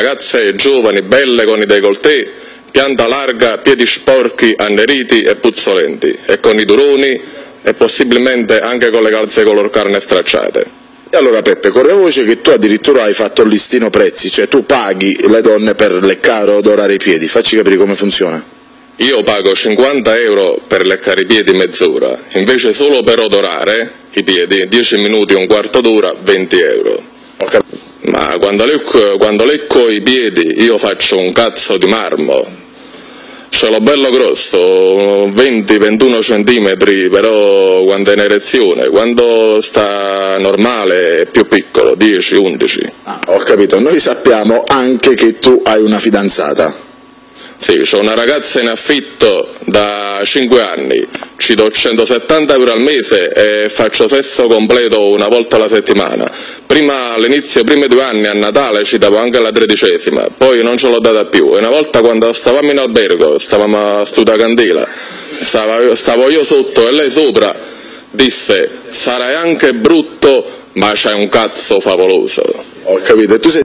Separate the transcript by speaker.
Speaker 1: ragazze giovani, belle con i décolleté, pianta larga, piedi sporchi, anneriti e puzzolenti, e con i duroni e possibilmente anche con le calze color carne stracciate.
Speaker 2: E allora Peppe, corre voce che tu addirittura hai fatto il listino prezzi, cioè tu paghi le donne per leccare o odorare i piedi, facci capire come funziona.
Speaker 1: Io pago 50 euro per leccare i piedi mezz'ora, invece solo per odorare i piedi 10 minuti, un quarto d'ora, 20 euro.
Speaker 2: Cap-
Speaker 1: Ma quando lecco, quando lecco i piedi io faccio un cazzo di marmo. Ce l'ho bello grosso, 20-21 centimetri, però quando è in erezione, quando sta normale è più piccolo, 10-11.
Speaker 2: Ah, ho capito, noi sappiamo anche che tu hai una fidanzata.
Speaker 1: Sì, ho una ragazza in affitto da 5 anni, ci do 170 euro al mese e faccio sesso completo una volta alla settimana. Prima all'inizio, i primi due anni a Natale ci davo anche la tredicesima, poi non ce l'ho data più e una volta quando stavamo in albergo, stavamo a studiare candela, stavo, stavo io sotto e lei sopra, disse sarai anche brutto ma c'hai un cazzo favoloso.
Speaker 2: Ho capito, e tu sei